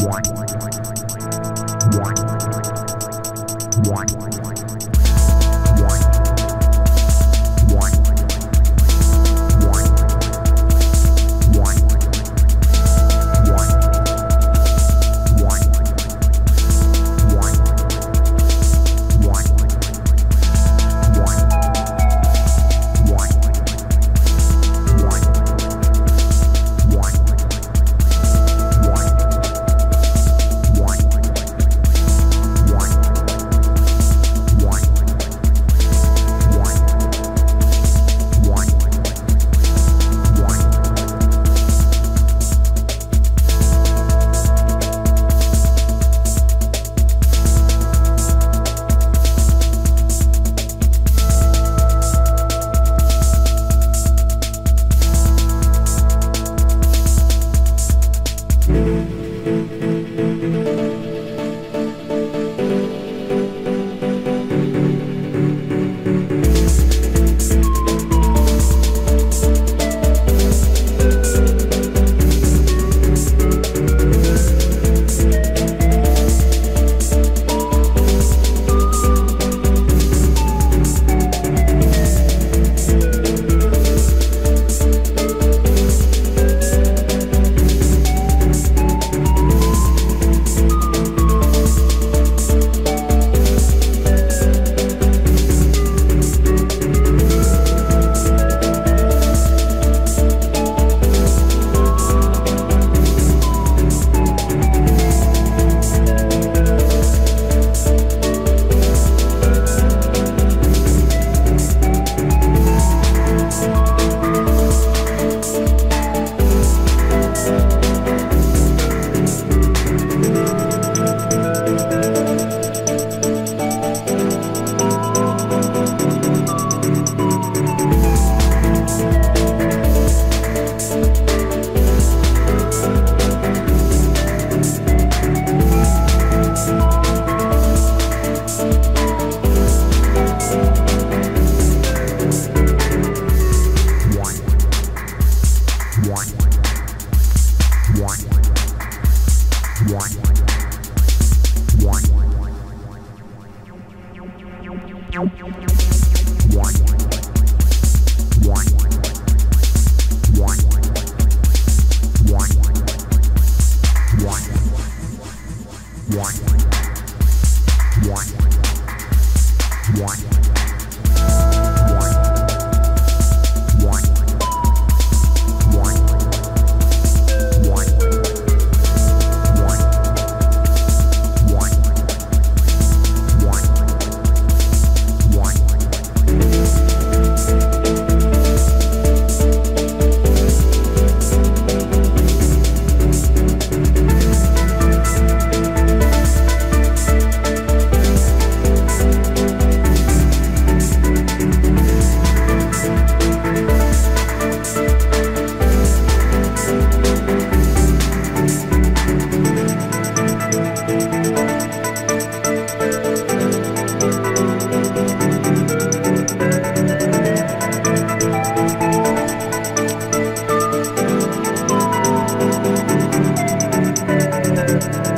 One. one Thank you.